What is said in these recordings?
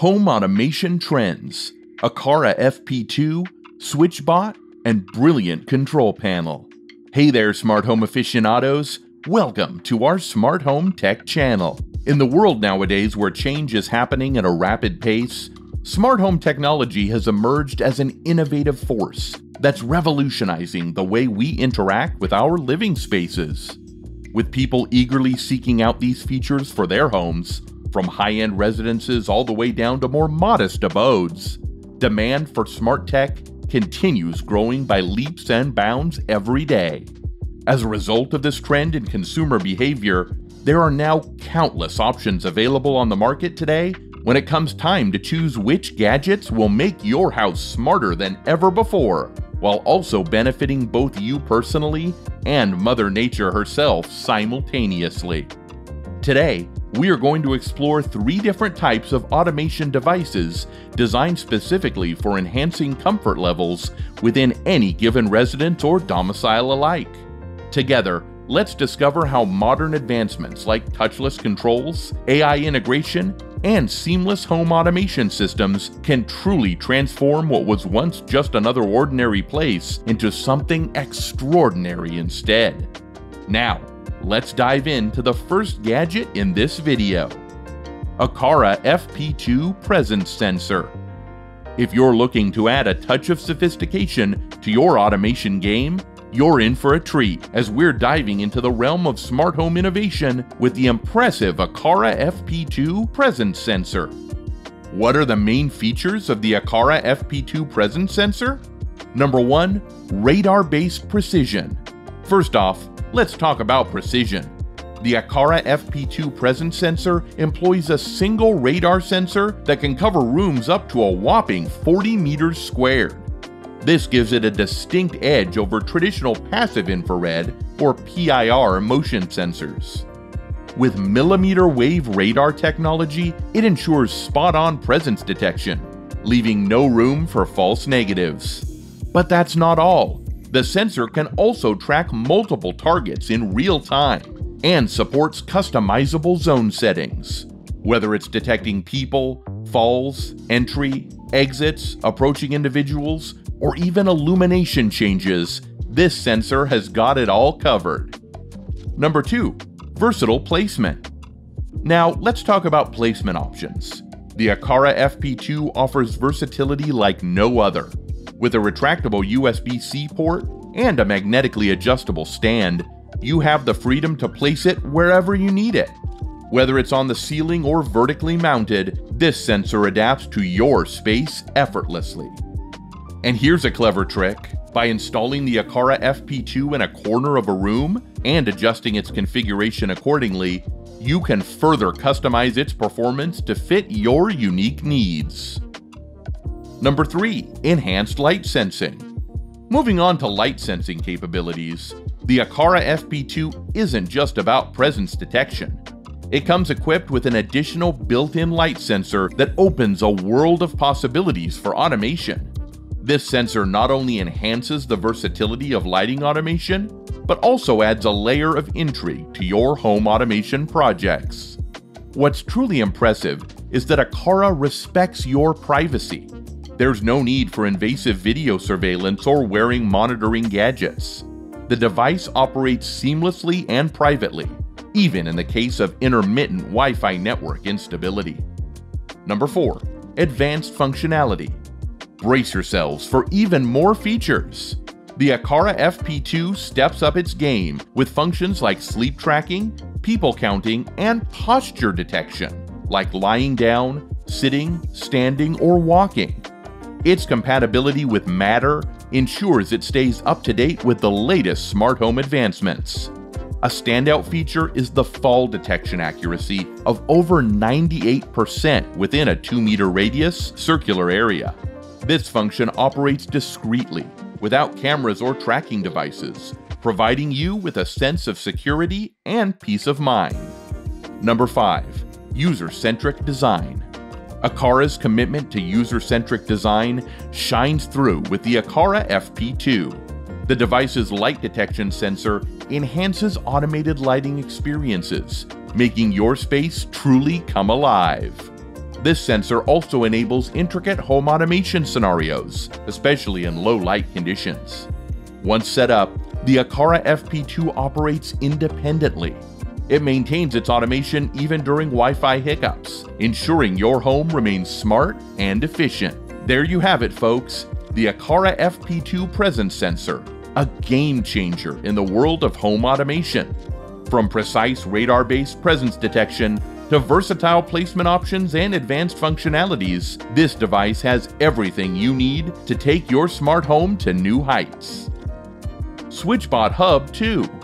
home automation trends, Aqara FP2, SwitchBot, and brilliant control panel. Hey there, smart home aficionados. Welcome to our Smart Home Tech channel. In the world nowadays where change is happening at a rapid pace, smart home technology has emerged as an innovative force that's revolutionizing the way we interact with our living spaces. With people eagerly seeking out these features for their homes, from high end residences all the way down to more modest abodes, demand for smart tech continues growing by leaps and bounds every day. As a result of this trend in consumer behavior, there are now countless options available on the market today when it comes time to choose which gadgets will make your house smarter than ever before, while also benefiting both you personally and Mother Nature herself simultaneously. Today, we are going to explore three different types of automation devices designed specifically for enhancing comfort levels within any given residence or domicile alike. Together, let's discover how modern advancements like touchless controls, AI integration, and seamless home automation systems can truly transform what was once just another ordinary place into something extraordinary instead. Now, let's dive into the first gadget in this video. Aqara FP2 Presence Sensor. If you're looking to add a touch of sophistication to your automation game, you're in for a treat as we're diving into the realm of smart home innovation with the impressive Aqara FP2 Presence Sensor. What are the main features of the Aqara FP2 Presence Sensor? Number 1. Radar based precision. First off, Let's talk about precision. The Aqara FP2 presence sensor employs a single radar sensor that can cover rooms up to a whopping 40 meters squared. This gives it a distinct edge over traditional passive infrared or PIR motion sensors. With millimeter wave radar technology, it ensures spot on presence detection, leaving no room for false negatives. But that's not all. The sensor can also track multiple targets in real time and supports customizable zone settings. Whether it's detecting people, falls, entry, exits, approaching individuals, or even illumination changes, this sensor has got it all covered. Number 2. Versatile placement. Now, let's talk about placement options. The Aqara FP2 offers versatility like no other. With a retractable USB C port and a magnetically adjustable stand, you have the freedom to place it wherever you need it. Whether it's on the ceiling or vertically mounted, this sensor adapts to your space effortlessly. And here's a clever trick. By installing the Aqara FP2 in a corner of a room and adjusting its configuration accordingly, you can further customize its performance to fit your unique needs. Number 3. Enhanced Light Sensing. Moving on to light sensing capabilities, the Aqara FP2 isn't just about presence detection. It comes equipped with an additional built in light sensor that opens a world of possibilities for automation. This sensor not only enhances the versatility of lighting automation, but also adds a layer of intrigue to your home automation projects. What's truly impressive is that Aqara respects your privacy there's no need for invasive video surveillance or wearing monitoring gadgets. The device operates seamlessly and privately, even in the case of intermittent Wi Fi network instability. Number 4. Advanced Functionality. Brace yourselves for even more features. The Aqara FP2 steps up its game with functions like sleep tracking, people counting, and posture detection, like lying down, sitting, standing, or walking. Its compatibility with Matter ensures it stays up to date with the latest smart home advancements. A standout feature is the fall detection accuracy of over 98% within a 2 meter radius circular area. This function operates discreetly, without cameras or tracking devices, providing you with a sense of security and peace of mind. Number 5. User centric design. Aqara's commitment to user centric design shines through with the Aqara FP2. The device's light detection sensor enhances automated lighting experiences, making your space truly come alive. This sensor also enables intricate home automation scenarios, especially in low light conditions. Once set up, the Aqara FP2 operates independently. It maintains its automation even during Wi Fi hiccups, ensuring your home remains smart and efficient. There you have it, folks the Aqara FP2 Presence Sensor, a game changer in the world of home automation. From precise radar based presence detection to versatile placement options and advanced functionalities, this device has everything you need to take your smart home to new heights. SwitchBot Hub 2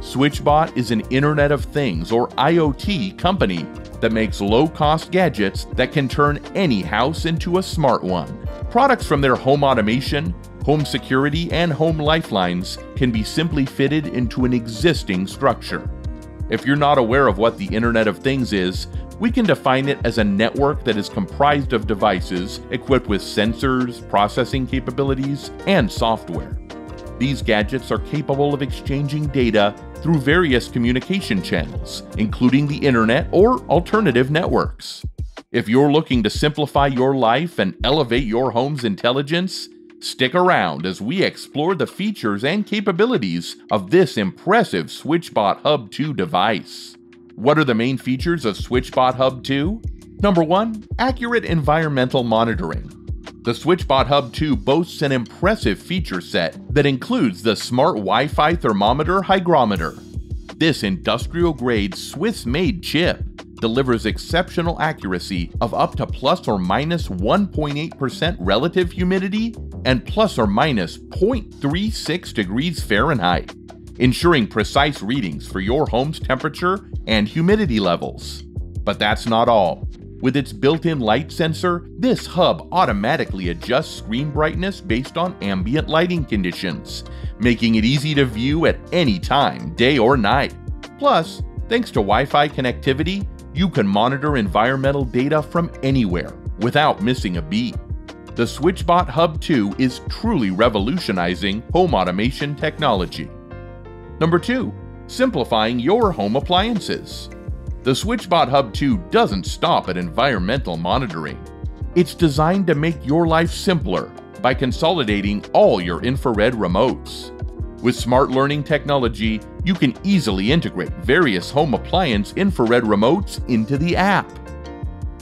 SwitchBot is an Internet of Things or IoT company that makes low cost gadgets that can turn any house into a smart one. Products from their home automation, home security, and home lifelines can be simply fitted into an existing structure. If you're not aware of what the Internet of Things is, we can define it as a network that is comprised of devices equipped with sensors, processing capabilities, and software. These gadgets are capable of exchanging data through various communication channels, including the internet or alternative networks. If you're looking to simplify your life and elevate your home's intelligence, stick around as we explore the features and capabilities of this impressive SwitchBot Hub 2 device. What are the main features of SwitchBot Hub 2? Number 1. Accurate environmental monitoring. The SwitchBot Hub 2 boasts an impressive feature set that includes the smart Wi Fi thermometer hygrometer. This industrial grade Swiss made chip delivers exceptional accuracy of up to plus or minus 1.8% relative humidity and plus or minus 0.36 degrees Fahrenheit, ensuring precise readings for your home's temperature and humidity levels. But that's not all. With its built in light sensor, this hub automatically adjusts screen brightness based on ambient lighting conditions, making it easy to view at any time, day or night. Plus, thanks to Wi Fi connectivity, you can monitor environmental data from anywhere without missing a beat. The SwitchBot Hub 2 is truly revolutionizing home automation technology. Number 2. Simplifying your home appliances. The SwitchBot Hub 2 doesn't stop at environmental monitoring. It's designed to make your life simpler by consolidating all your infrared remotes. With smart learning technology, you can easily integrate various home appliance infrared remotes into the app.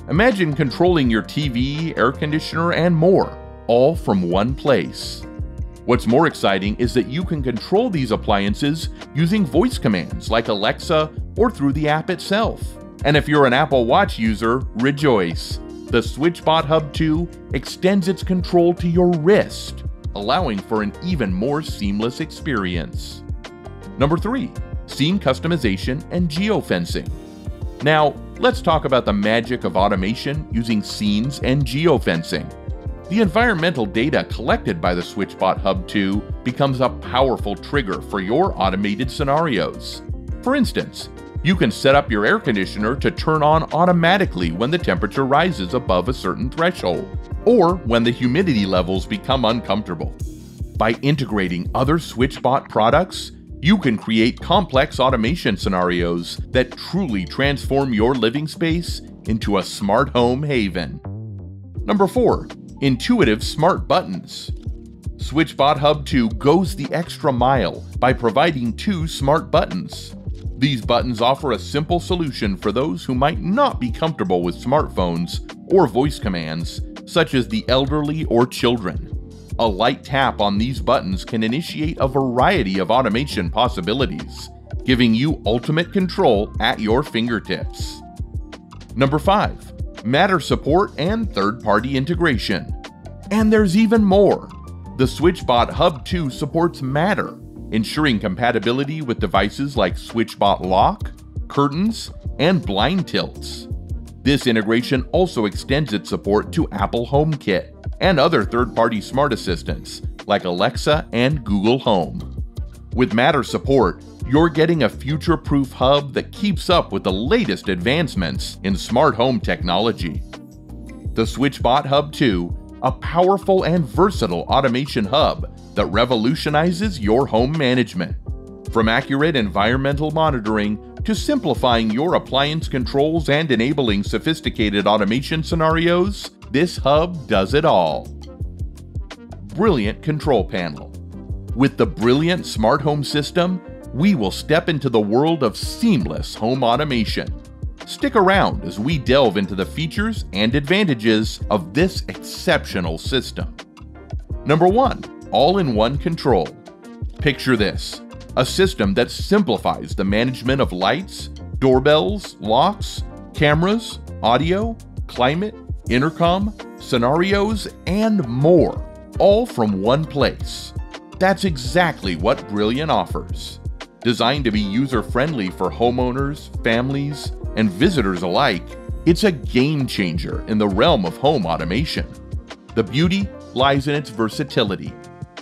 Imagine controlling your TV, air conditioner, and more, all from one place. What's more exciting is that you can control these appliances using voice commands like Alexa or through the app itself. And if you're an Apple Watch user, rejoice! The SwitchBot Hub 2 extends its control to your wrist, allowing for an even more seamless experience. Number 3. Scene customization and geofencing. Now, let's talk about the magic of automation using scenes and geofencing. The environmental data collected by the SwitchBot Hub 2 becomes a powerful trigger for your automated scenarios. For instance, you can set up your air conditioner to turn on automatically when the temperature rises above a certain threshold, or when the humidity levels become uncomfortable. By integrating other SwitchBot products, you can create complex automation scenarios that truly transform your living space into a smart home haven. Number 4. Intuitive Smart Buttons. SwitchBot Hub 2 goes the extra mile by providing two smart buttons. These buttons offer a simple solution for those who might not be comfortable with smartphones or voice commands, such as the elderly or children. A light tap on these buttons can initiate a variety of automation possibilities, giving you ultimate control at your fingertips. Number 5. Matter support and third party integration. And there's even more. The SwitchBot Hub 2 supports Matter, ensuring compatibility with devices like SwitchBot Lock, curtains, and blind tilts. This integration also extends its support to Apple HomeKit, and other third party smart assistants like Alexa and Google Home. With Matter support, you're getting a future proof hub that keeps up with the latest advancements in smart home technology. The SwitchBot Hub 2, a powerful and versatile automation hub that revolutionizes your home management. From accurate environmental monitoring to simplifying your appliance controls and enabling sophisticated automation scenarios, this hub does it all. Brilliant Control Panel. With the Brilliant Smart Home System, we will step into the world of seamless home automation. Stick around as we delve into the features and advantages of this exceptional system. Number 1. All in one control. Picture this a system that simplifies the management of lights, doorbells, locks, cameras, audio, climate, intercom, scenarios, and more, all from one place. That's exactly what Brilliant offers. Designed to be user friendly for homeowners, families, and visitors alike, it's a game changer in the realm of home automation. The beauty lies in its versatility.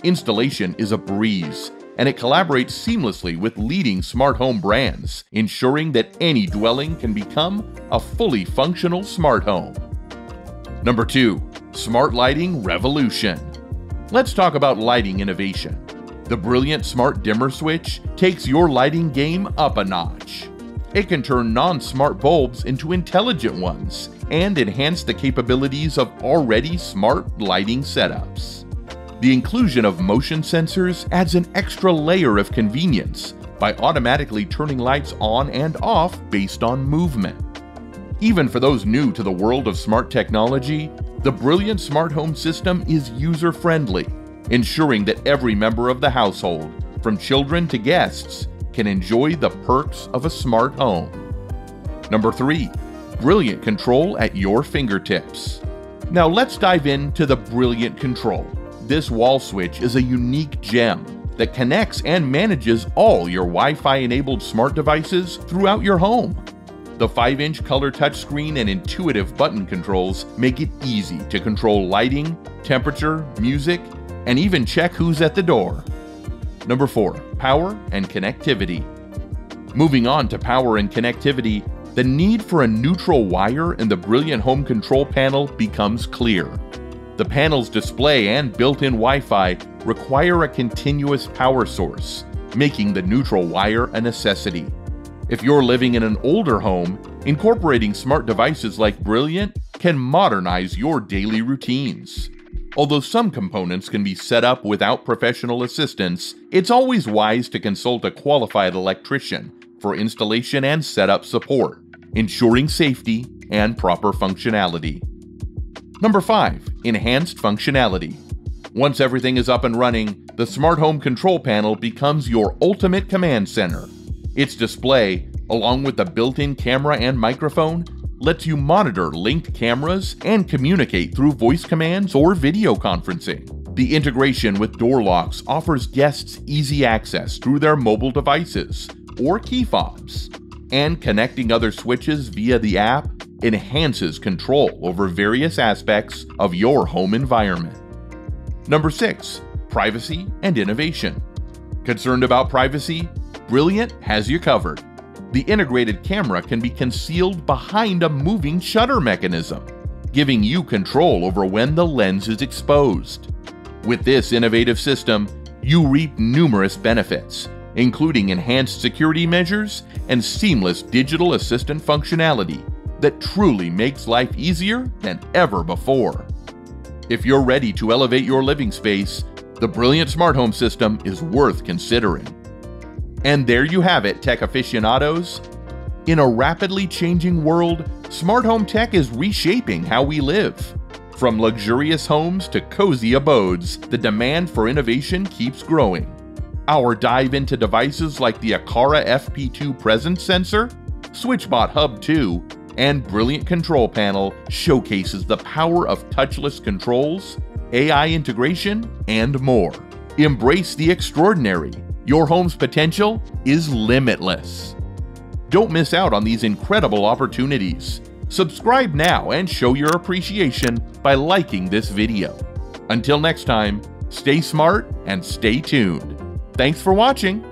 Installation is a breeze, and it collaborates seamlessly with leading smart home brands, ensuring that any dwelling can become a fully functional smart home. Number 2. Smart Lighting Revolution. Let's talk about lighting innovation. The brilliant smart dimmer switch takes your lighting game up a notch. It can turn non smart bulbs into intelligent ones and enhance the capabilities of already smart lighting setups. The inclusion of motion sensors adds an extra layer of convenience by automatically turning lights on and off based on movement. Even for those new to the world of smart technology, the Brilliant Smart Home system is user friendly, ensuring that every member of the household, from children to guests, can enjoy the perks of a smart home. Number 3. Brilliant control at your fingertips. Now let's dive into the Brilliant Control. This wall switch is a unique gem that connects and manages all your Wi Fi enabled smart devices throughout your home. The 5 inch color touchscreen and intuitive button controls make it easy to control lighting, temperature, music, and even check who's at the door. Number 4. Power and connectivity. Moving on to power and connectivity, the need for a neutral wire in the Brilliant Home Control panel becomes clear. The panel's display and built in Wi Fi require a continuous power source, making the neutral wire a necessity. If you're living in an older home, incorporating smart devices like Brilliant can modernize your daily routines. Although some components can be set up without professional assistance, it's always wise to consult a qualified electrician for installation and setup support, ensuring safety and proper functionality. Number 5. Enhanced functionality. Once everything is up and running, the Smart Home Control Panel becomes your ultimate command center. Its display, along with the built in camera and microphone, lets you monitor linked cameras and communicate through voice commands or video conferencing. The integration with door locks offers guests easy access through their mobile devices or key fobs, and connecting other switches via the app enhances control over various aspects of your home environment. Number 6. Privacy and innovation. Concerned about privacy? Brilliant has you covered. The integrated camera can be concealed behind a moving shutter mechanism, giving you control over when the lens is exposed. With this innovative system, you reap numerous benefits, including enhanced security measures and seamless digital assistant functionality that truly makes life easier than ever before. If you're ready to elevate your living space, the Brilliant Smart Home System is worth considering. And there you have it, tech aficionados. In a rapidly changing world, smart home tech is reshaping how we live. From luxurious homes to cozy abodes, the demand for innovation keeps growing. Our dive into devices like the Aqara FP2 presence sensor, SwitchBot Hub 2, and Brilliant Control Panel showcases the power of touchless controls, AI integration, and more. Embrace the extraordinary. Your home's potential is limitless. Don't miss out on these incredible opportunities. Subscribe now and show your appreciation by liking this video. Until next time, stay smart and stay tuned. Thanks for watching.